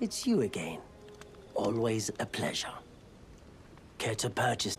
it's you again. Always a pleasure. Care to purchase?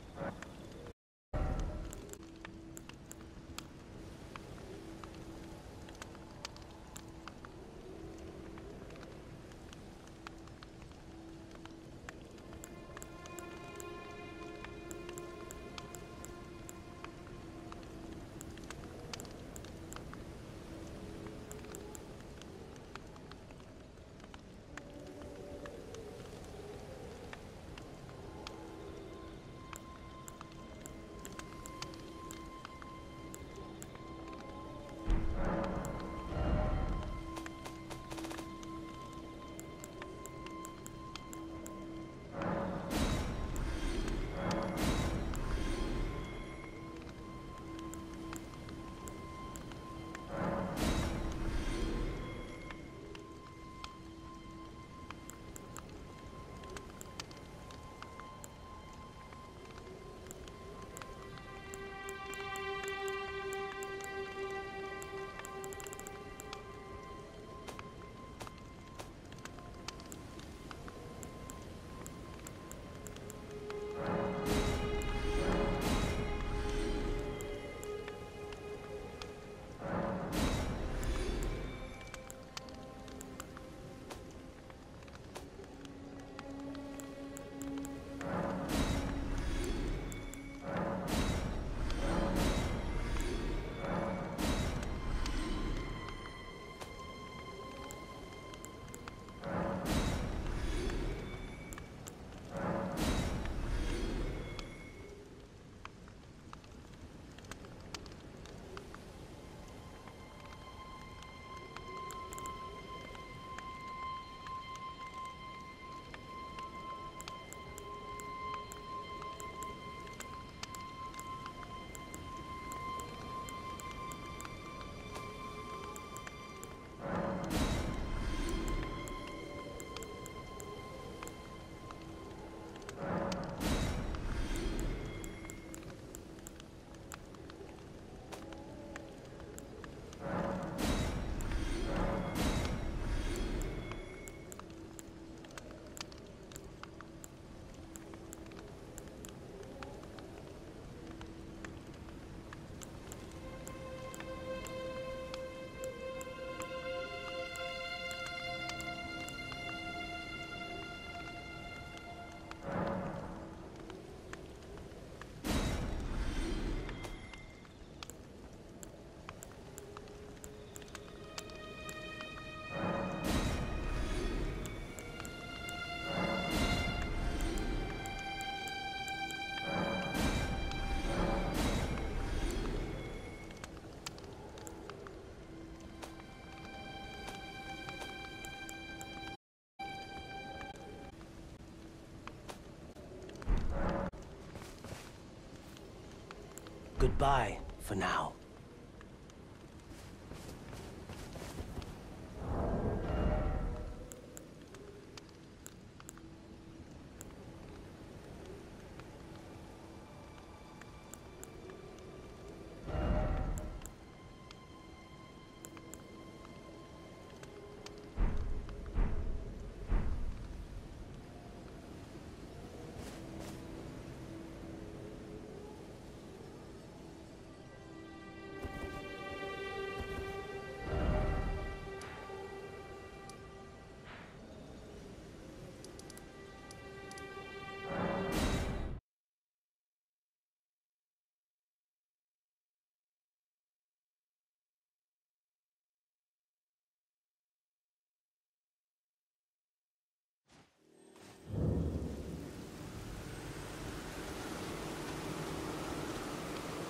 Goodbye for now.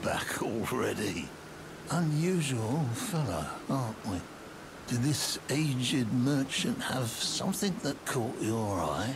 Back already. Unusual fellow, aren't we? Did this aged merchant have something that caught your eye?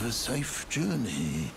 Have a safe journey.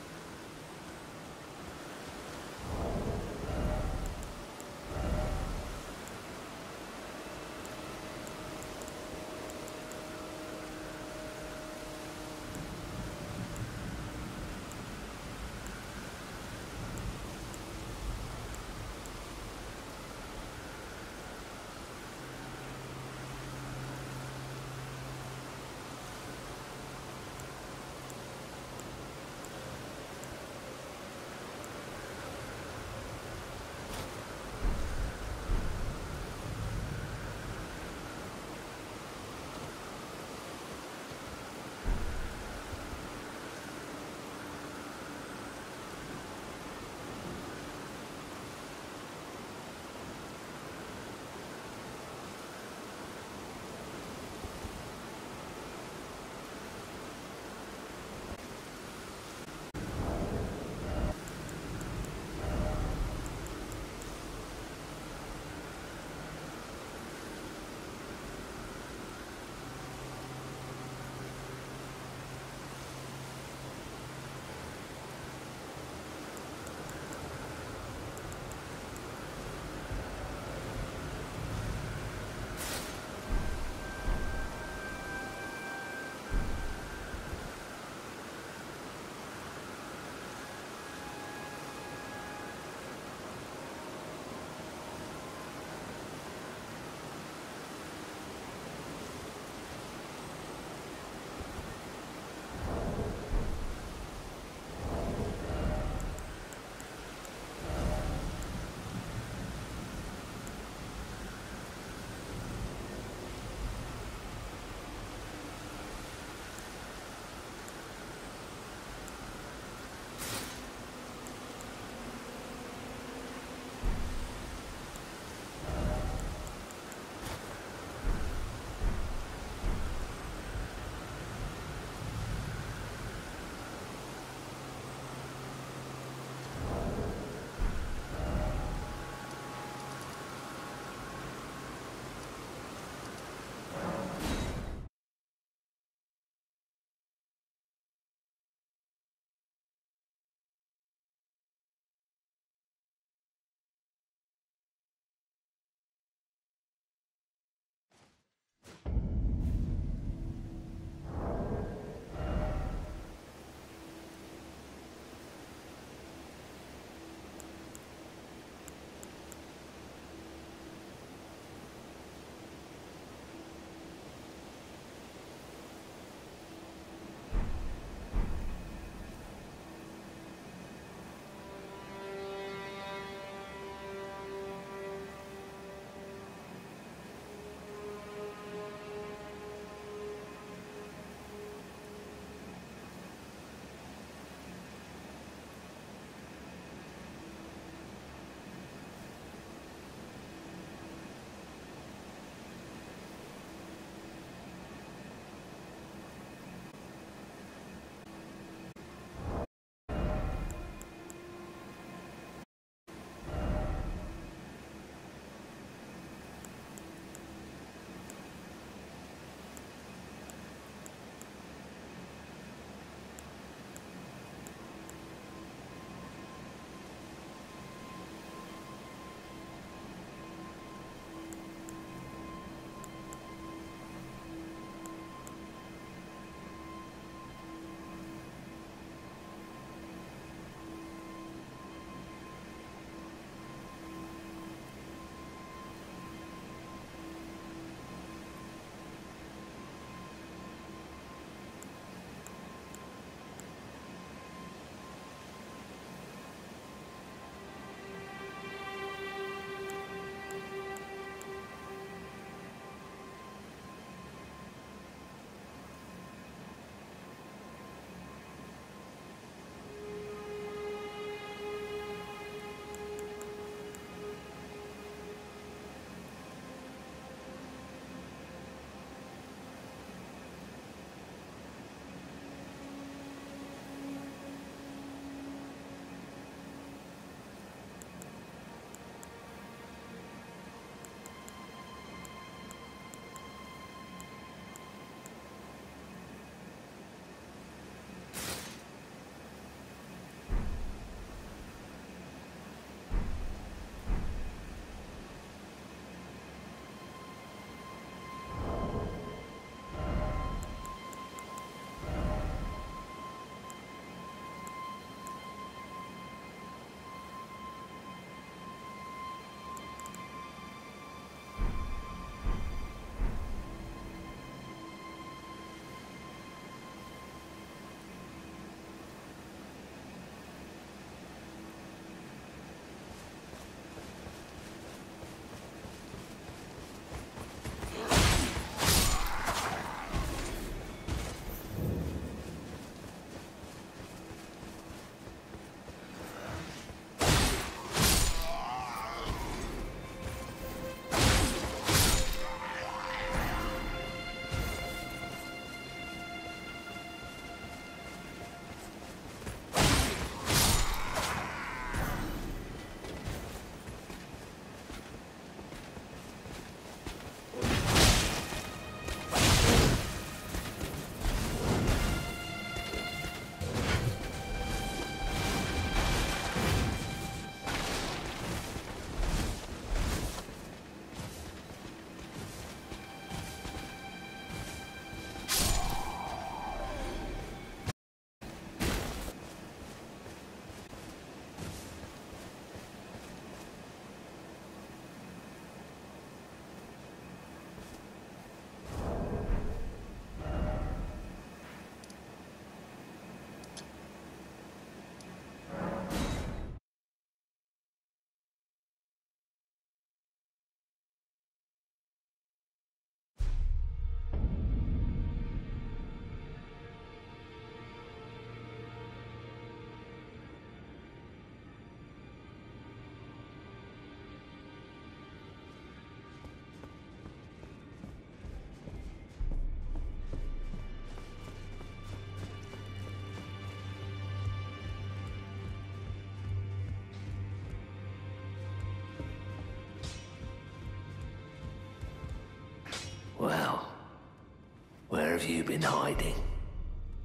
Have you been hiding?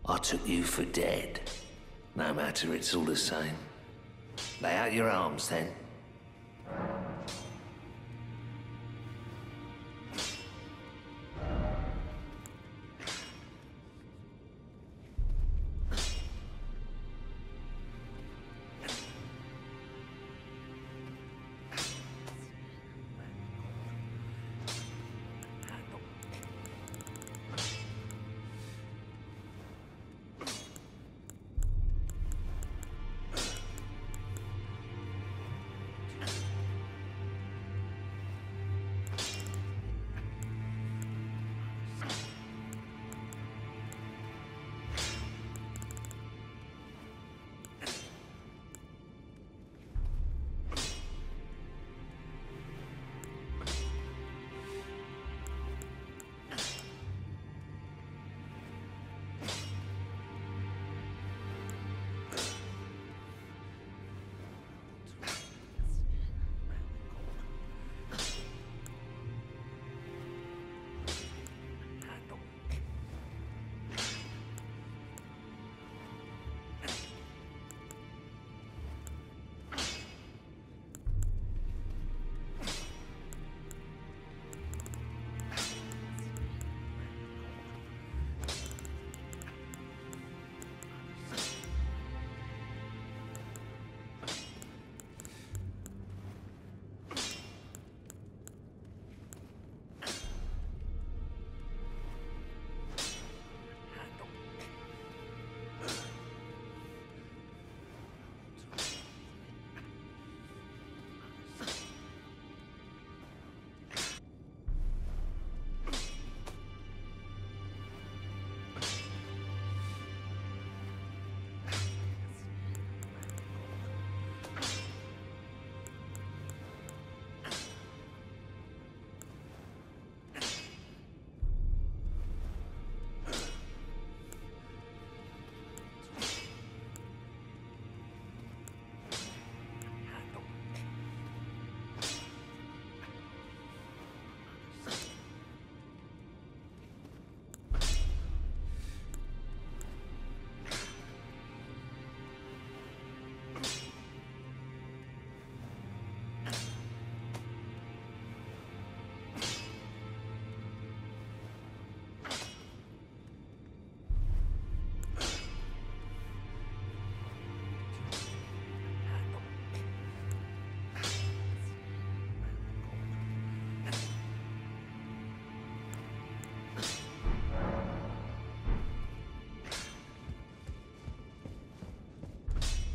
I took you for dead. No matter, it's all the same. Lay out your arms then.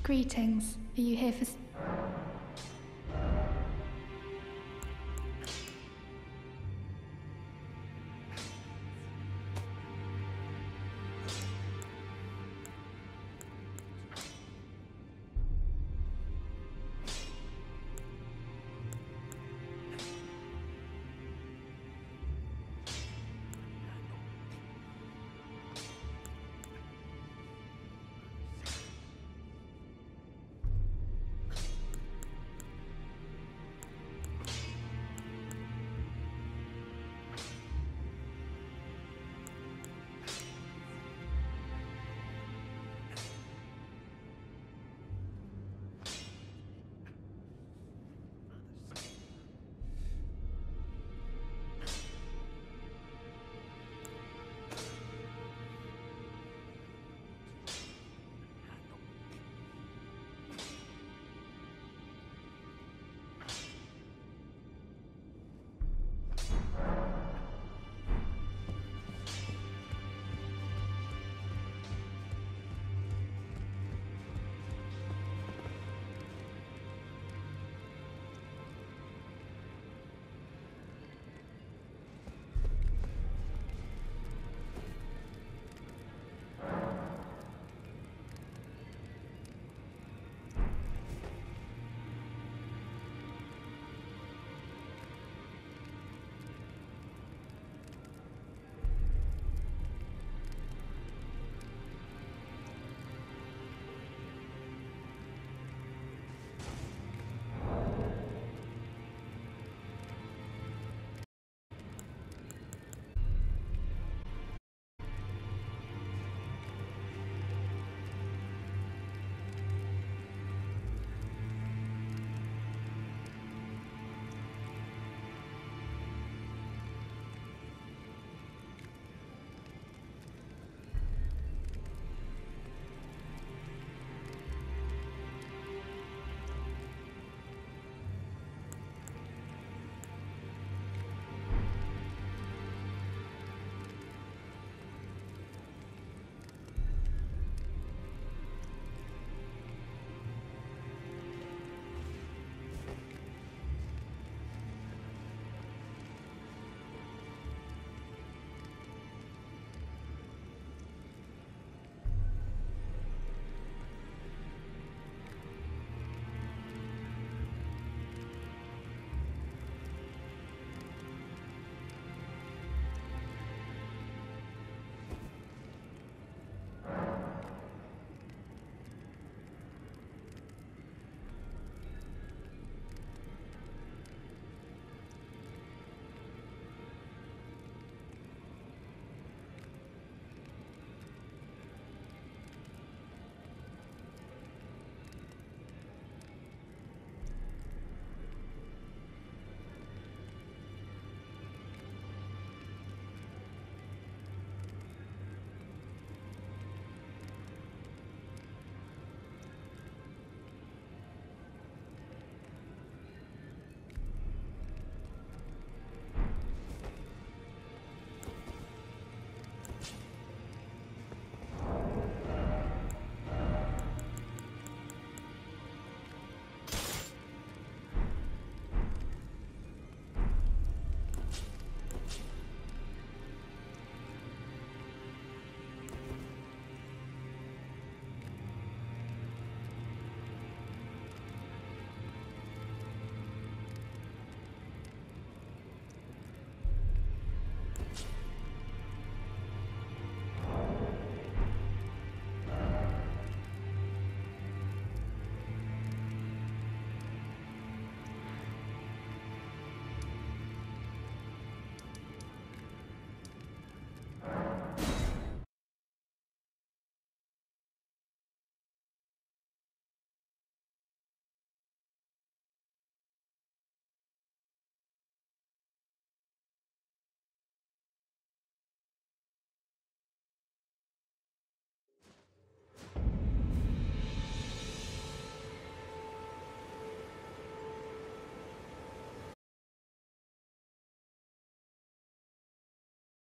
Greetings. Are you here for